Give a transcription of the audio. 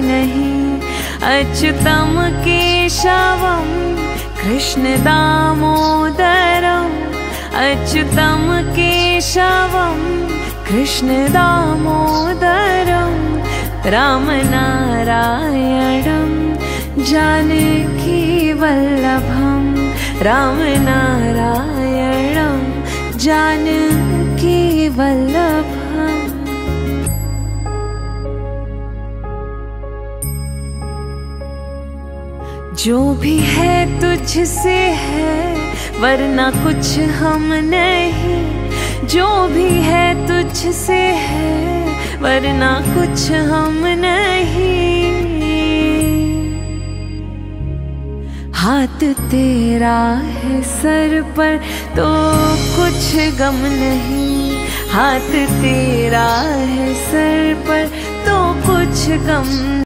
नहीं। अच्युतम केशवम कृष्ण दामोदरम। अच्युतम केशवम कृष्ण दामोदरम। राम नारायणं जो भी है तुझसे है, वरना कुछ हम नहीं। जो भी है तुझसे है, वरना कुछ हम नहीं। हाथ तेरा है सर पर तो कुछ गम नहीं। हाथ तेरा है सर पर तो कुछ गम